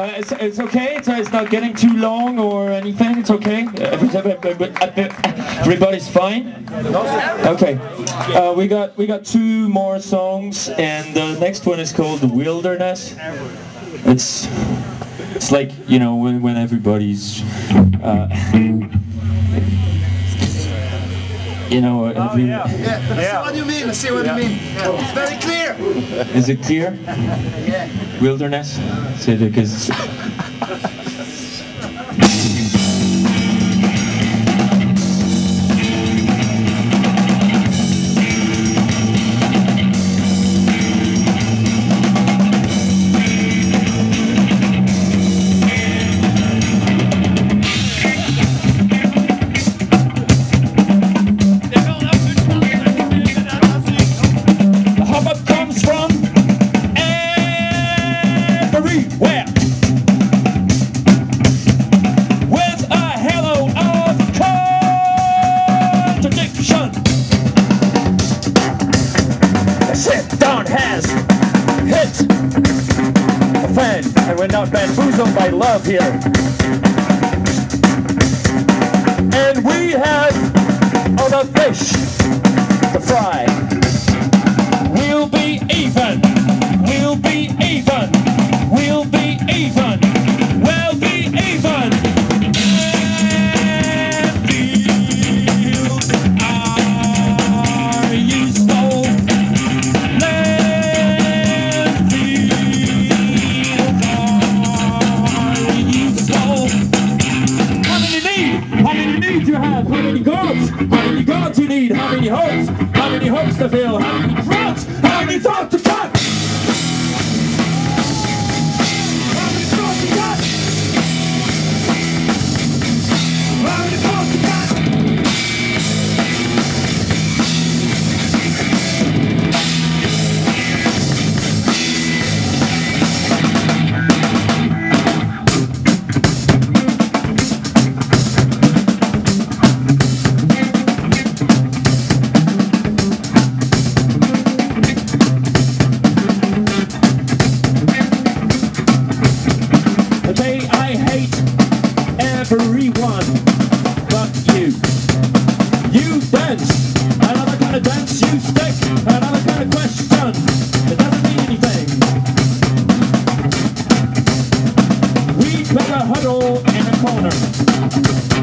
Uh, it's, it's okay. It's, uh, it's not getting too long or anything. It's okay. Everybody's fine. Okay. Uh, we got we got two more songs, and the next one is called Wilderness." It's it's like you know when when everybody's. Uh, you know, oh, have you, Yeah, I see what you mean. I see what you mean. Yeah. It's very clear. is it clear? Yeah. Wilderness? So, because and we're not bamboozled by love here. And we have other fish to fry. We'll be gods you need? How many hopes? How many hopes to fill? How many everyone but you. You dance another kind of dance. You stick another kind of question. It doesn't mean anything. We better huddle in a corner.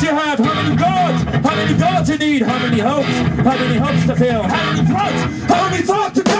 You have? How many gods? How many gods you need? How many hopes? How many hopes to fill? How many thoughts? How many thoughts to